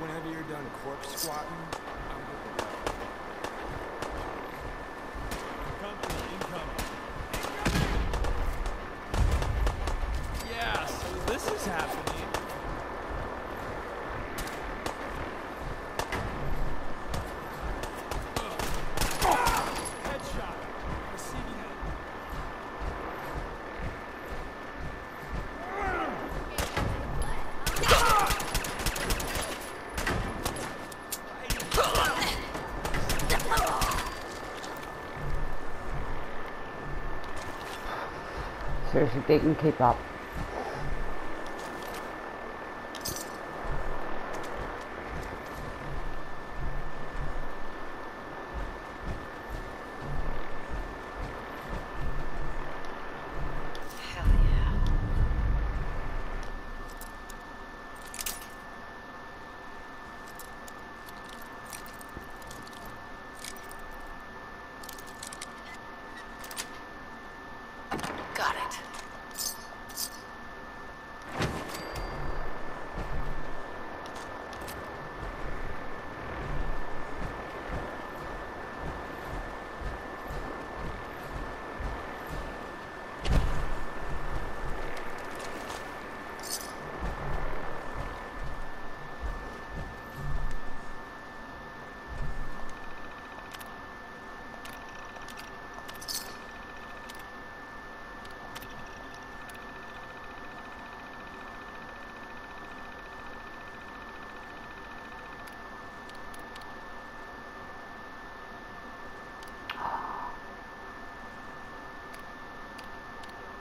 Whenever you're done corpse squatting, Seriously, they can keep up.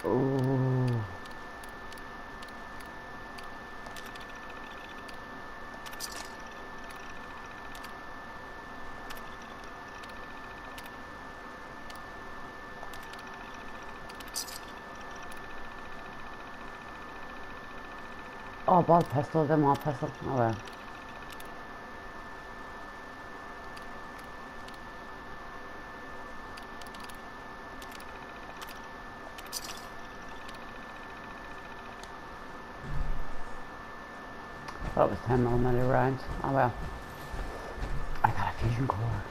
Oh, I bought a pistol, didn't pistol. Oh well. It was 10 millimeter rounds. Oh well. I got a fusion core.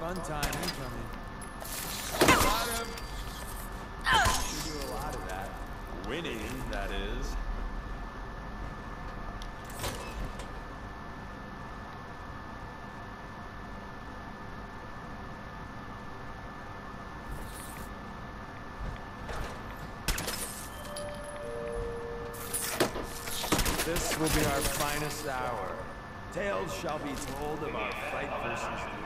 Fun time incoming. Got him. We do a lot of that. Winning, that is. This will be our finest hour. Tales shall be told of our fight versus the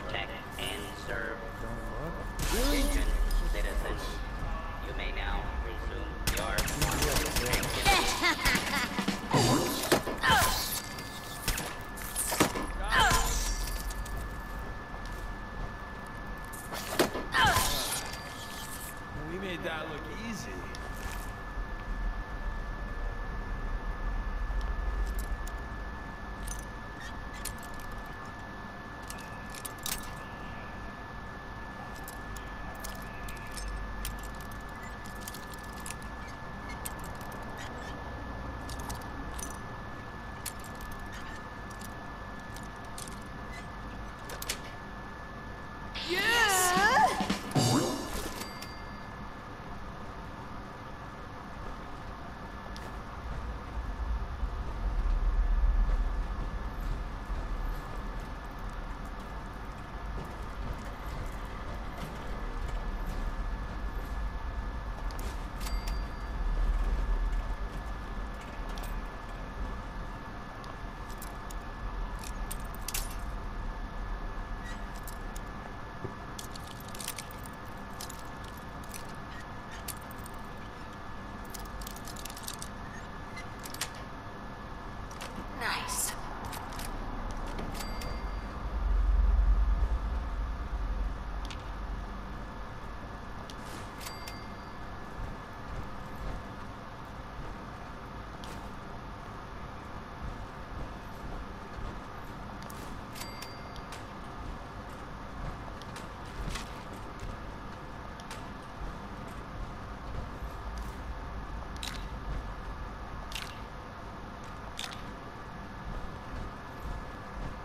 protect.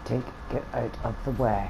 Take Get out of the way.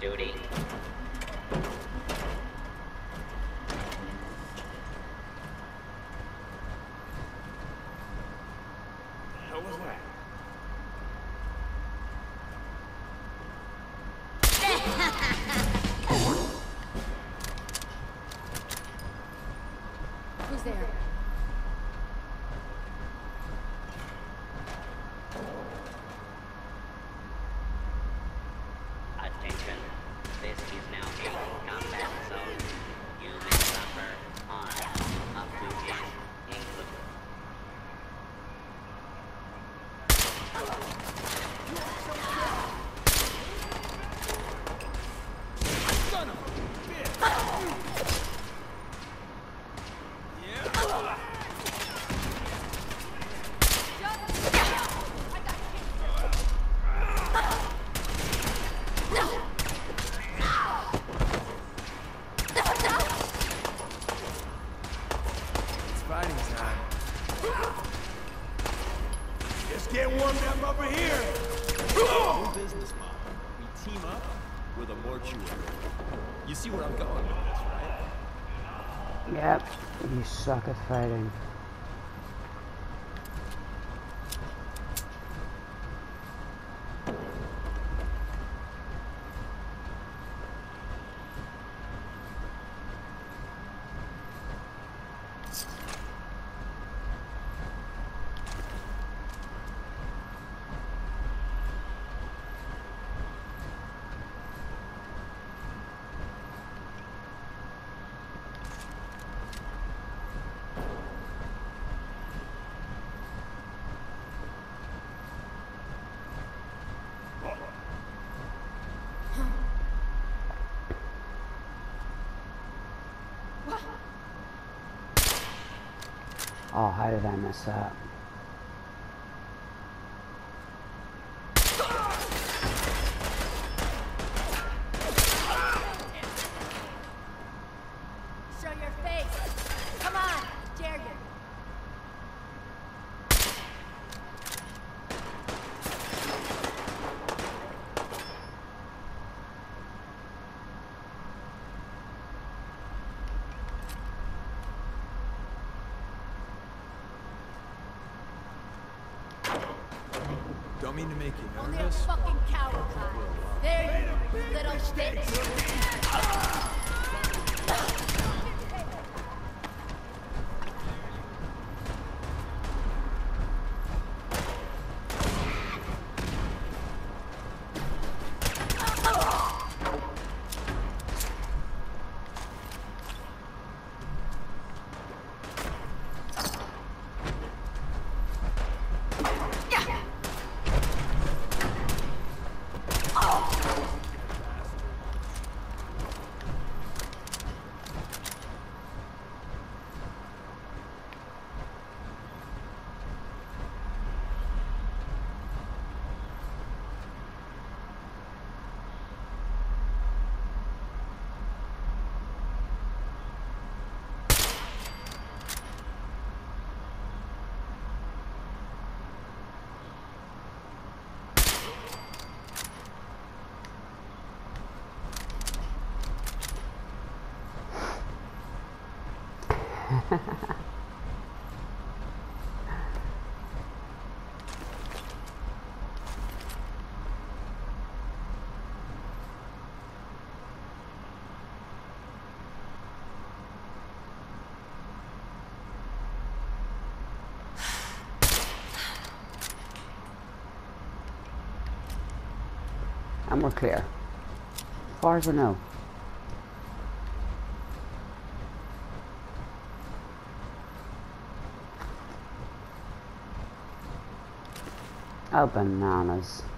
duty. sucker fighting. Oh, how did I mess up? Show your face! Mean to make you Only a fucking coward. There you go, little bitch. And we're clear. As far as I know. Oh, bananas.